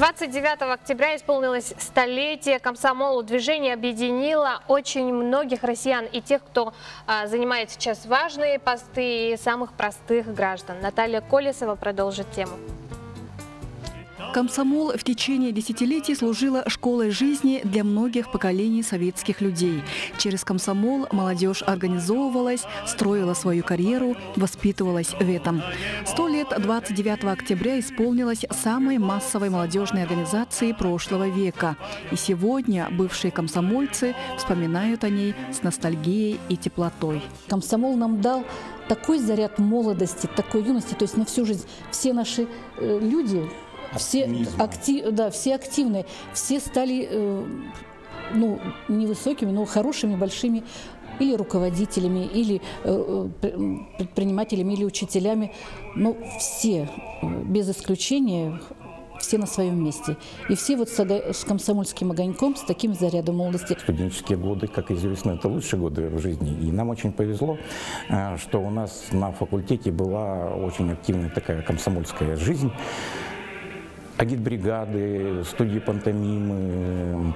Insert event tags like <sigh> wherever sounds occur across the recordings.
29 октября исполнилось столетие комсомолу. Движение объединило очень многих россиян и тех, кто а, занимает сейчас важные посты, и самых простых граждан. Наталья Колесова продолжит тему. Комсомол в течение десятилетий служила школой жизни для многих поколений советских людей. Через комсомол молодежь организовывалась, строила свою карьеру, воспитывалась в этом. Сто лет 29 октября исполнилось самой массовой молодежной организации прошлого века. И сегодня бывшие комсомольцы вспоминают о ней с ностальгией и теплотой. Комсомол нам дал такой заряд молодости, такой юности, то есть на всю жизнь. Все наши э, люди все, актив, да, все активные, все стали э, ну, невысокими, но хорошими, большими или руководителями, или э, э, предпринимателями, или учителями. Но все, без исключения, все на своем месте. И все вот с, с комсомольским огоньком, с таким зарядом молодости. Студенческие годы, как известно, это лучшие годы в жизни. И нам очень повезло, что у нас на факультете была очень активная такая комсомольская жизнь агитбригады, студии пантомимы,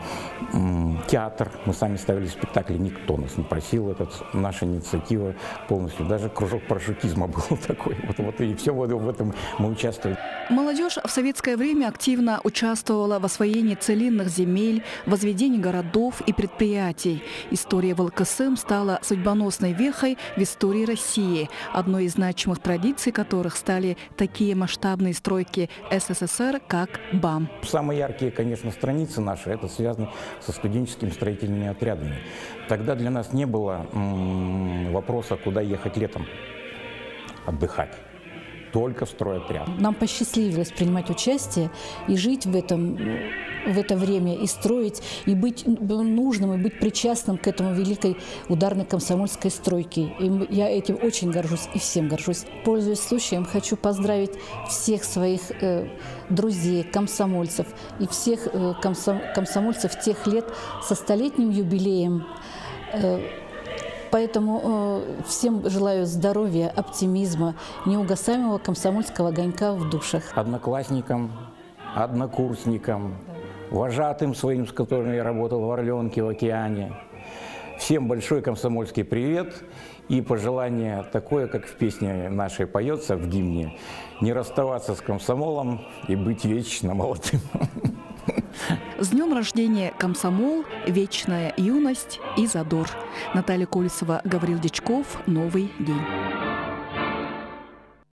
театр. Мы сами ставили спектакли, никто нас не просил. Это наша инициатива полностью. Даже кружок парашютизма <laughs> был такой. Вот, вот и все вот в этом мы участвовали. Молодежь в советское время активно участвовала в освоении целинных земель, возведении городов и предприятий. История ВЛКСМ стала судьбоносной вехой в истории России, одной из значимых традиций которых стали такие масштабные стройки СССР, как БАМ. Самые яркие, конечно, страницы наши, это связано со студенческими строительными отрядами. Тогда для нас не было вопроса, куда ехать летом отдыхать только стройотряд. Нам посчастливилось принимать участие и жить в этом в это время и строить, и быть нужным, и быть причастным к этому великой ударной комсомольской стройке. И я этим очень горжусь и всем горжусь. Пользуясь случаем, хочу поздравить всех своих э, друзей, комсомольцев и всех э, комсом, комсомольцев тех лет со столетним юбилеем. Э, Поэтому э, всем желаю здоровья, оптимизма, неугасаемого комсомольского огонька в душах. Одноклассникам, однокурсникам, вожатым своим, с которыми я работал в Орленке, в океане. Всем большой комсомольский привет и пожелание такое, как в песне нашей поется в гимне, не расставаться с комсомолом и быть вечно молодым. <laughs> С днем рождения комсомол, вечная юность и задор. Наталья Колесова, Гаврил Дичков. Новый день.